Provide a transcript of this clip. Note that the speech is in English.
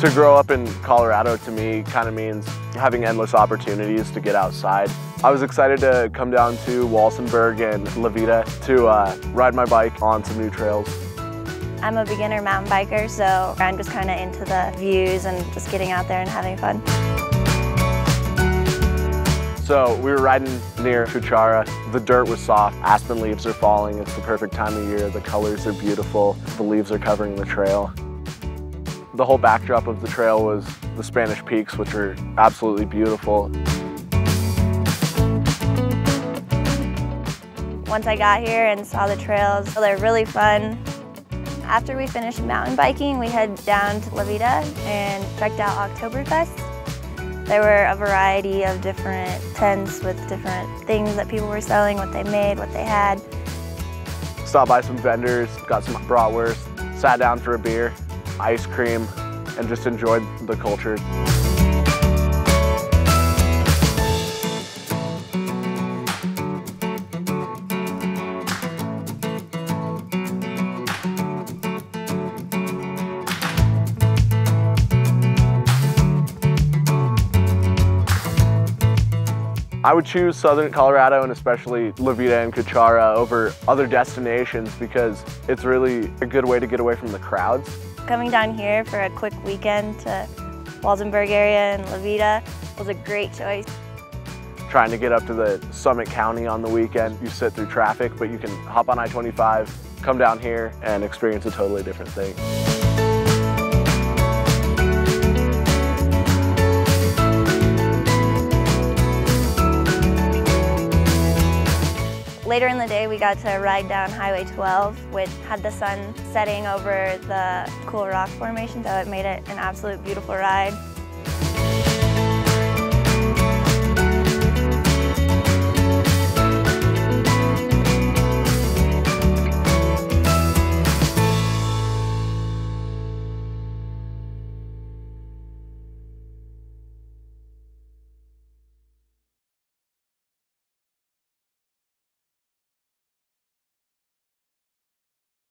To grow up in Colorado to me kind of means having endless opportunities to get outside. I was excited to come down to Walsenburg and La Veta to uh, ride my bike on some new trails. I'm a beginner mountain biker, so I'm just kind of into the views and just getting out there and having fun. So we were riding near Cuchara. The dirt was soft, aspen leaves are falling. It's the perfect time of year. The colors are beautiful. The leaves are covering the trail. The whole backdrop of the trail was the Spanish Peaks, which are absolutely beautiful. Once I got here and saw the trails, they're really fun. After we finished mountain biking, we head down to La Veta and checked out Oktoberfest. There were a variety of different tents with different things that people were selling, what they made, what they had. Stopped by some vendors, got some bratwurst, sat down for a beer, ice cream, and just enjoyed the culture. I would choose Southern Colorado and especially La Veta and Cuchara over other destinations because it's really a good way to get away from the crowds. Coming down here for a quick weekend to Walsenburg area and La Veta was a great choice. Trying to get up to the Summit County on the weekend, you sit through traffic, but you can hop on I-25, come down here and experience a totally different thing. Later in the day, we got to ride down Highway 12, which had the sun setting over the cool rock formation, so it made it an absolute beautiful ride.